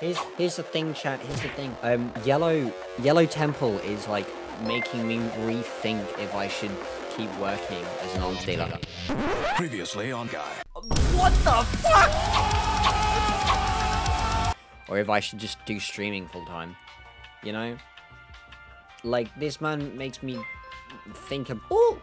Here's here's the thing, chat. Here's the thing. Um, yellow yellow temple is like making me rethink if I should keep working as an arms dealer. Previously on Guy. What the fuck? Or if I should just do streaming full time. You know? Like this man makes me think of. Ooh.